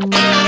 Bye.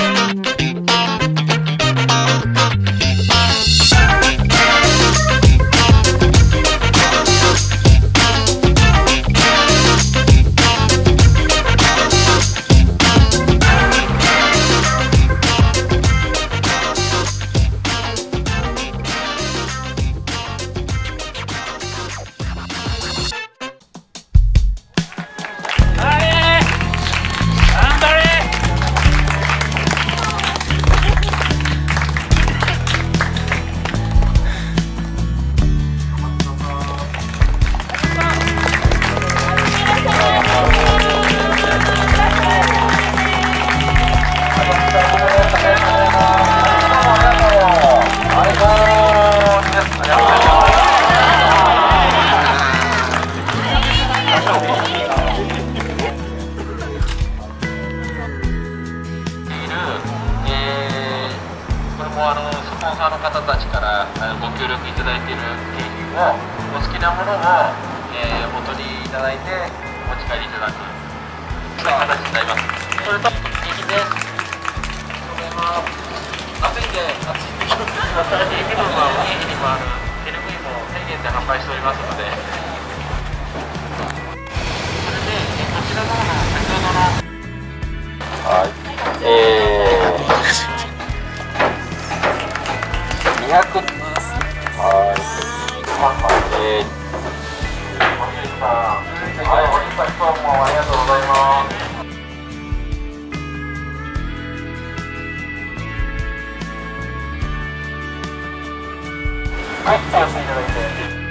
こあのスポンサーの方たちからご協力いただいている景品をお好きなものを、えー、お取りいただいてお持ち帰りいただくそういう形になりますそれと景品ですこれは暑いんで暑いんで気をつけてください気分はお家にもある手ぬぐいも1000円で販売しておりますのでそれでえこちらの方の先ほどのはいえーはいえー堀内さんはい堀内さん今日もありがとうございます。はい、お寄せいただいて。